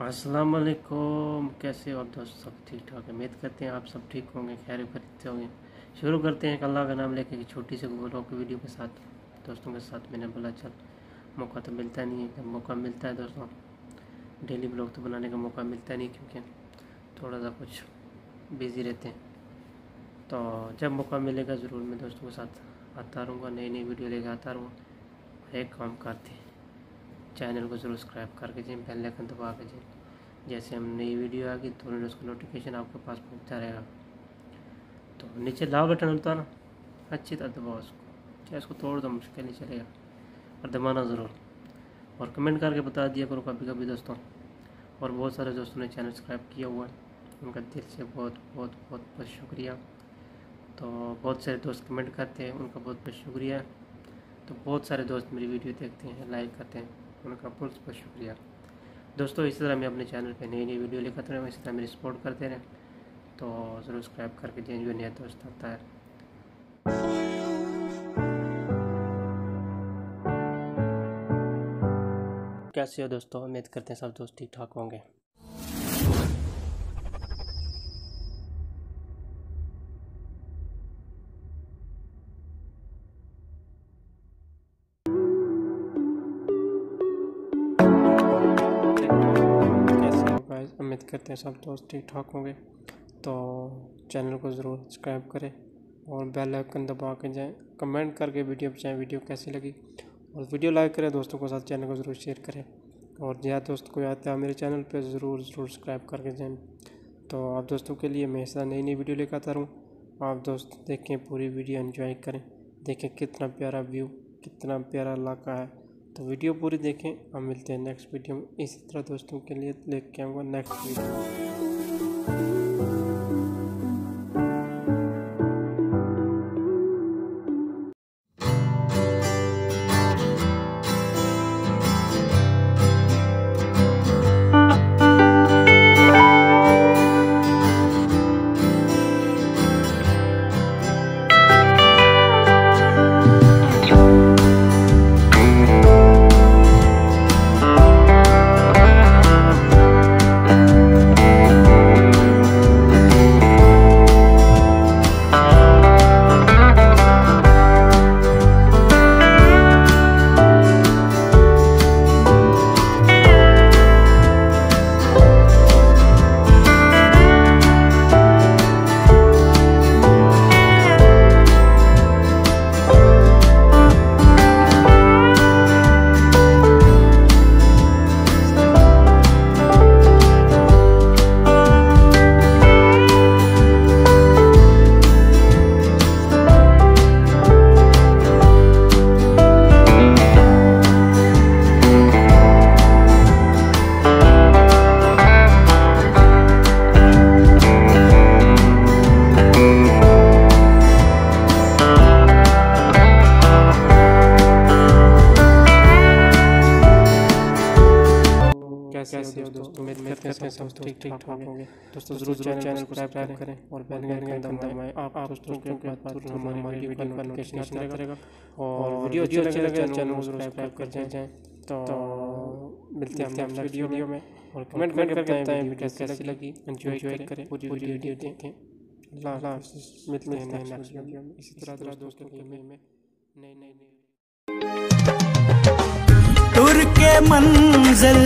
अस्सलाम वालेकुम कैसे हो दोस्त सब ठीक ठाक उम्मीद करते हैं आप सब ठीक होंगे खैर खरीदते होंगे शुरू करते हैं अल्लाह का नाम लेके छोटी सी ब्लॉग की वीडियो के साथ दोस्तों के साथ मैंने बोला चल मौका तो मिलता नहीं है मौका मिलता है दोस्तों डेली ब्लॉग तो बनाने का मौका मिलता नहीं क्योंकि थोड़ा सा कुछ बिज़ी रहते हैं। तो जब मौका मिलेगा ज़रूर मैं दोस्तों के साथ आता रहूँगा नई नई वीडियो लेकर आता रहूँगा। एक काम करते हैं, चैनल को ज़रूर सब्सक्राइब करके जाए, बेल आइकन दबा के जाए। जैसे हम नई वीडियो आ गई तो उसका नोटिफिकेशन आपके पास पहुँचता रहेगा। तो नीचे लाल बटन ना, अच्छी तरह दबाओ उसको। चाहे उसको तोड़ दो, मुश्किल नहीं चलेगा। और दबाना ज़रूर। और कमेंट करके बता दिया करो कभी कभी दोस्तों। और बहुत सारे दोस्तों ने चैनल सब्सक्राइब किया हुआ है। उनका दिल से बहुत बहुत बहुत बहुत शुक्रिया। तो बहुत सारे दोस्त कमेंट करते हैं, उनका बहुत बहुत शुक्रिया। तो बहुत सारे दोस्त मेरी वीडियो देखते हैं लाइक करते हैं, उनका बहुत बहुत शुक्रिया। दोस्तों, इसी तरह मैं अपने चैनल पे नई नई वीडियो लेकर रहूँ, इसी तरह मेरी सपोर्ट करते रहें। तो ज़रूर सब्सक्राइब करके दें, जो नया दोस्त आता है। कैसे हो दोस्तों? उम्मीद करते हैं सब दोस्त ठीक ठाक होंगे। गाइस उम्मीद करते हैं, सब दोस्त ठीक ठाक होंगे। तो चैनल को ज़रूर सब्सक्राइब करें और बेल आइकन दबा के जाएँ, कमेंट करके वीडियो बताएँ वीडियो कैसी लगी। और वीडियो लाइक करें, दोस्तों के साथ चैनल को ज़रूर शेयर करें। और ज़्यादा दोस्त कोई आता है मेरे चैनल पर ज़रूर ज़रूर सब्सक्राइब करके जाएँ। तो आप दोस्तों के लिए मैं ऐसा नई नई वीडियो लेकर आता रहूँ। आप दोस्त देखें पूरी वीडियो, एंजॉय करें। देखें कितना प्यारा व्यू, कितना प्यारा इलाका है। तो वीडियो पूरी देखें। हम मिलते हैं नेक्स्ट वीडियो में। इसी तरह दोस्तों के लिए लेके आऊँगा नेक्स्ट वीडियो कैसे हो दोस्तों उम्मीद करते हैं सब ठीक ठीक ठाक होंगे। दोस्तों ज़रूर चैनल को सब्सक्राइब करें और बेल आइकन दबाएँ। आप दोस्तों के बाद हमारी हमारी वीडियो का नोटिफिकेशन आता रहेगा और वीडियो अच्छी लगे चैनल को सब्सक्राइब कर जाएँ। तो मिलते हैं हम नेक्स्ट वीडियो में। और कमेंट करके बताएँ वीडियो कैसी लगी। एंजॉय करें पूरी वीडियो देखें। अल्लाह मिलते हैं नेक्स्ट वीडियो में। इसी तरह तरह दोस्तों के में नई नई टुर के मंजिल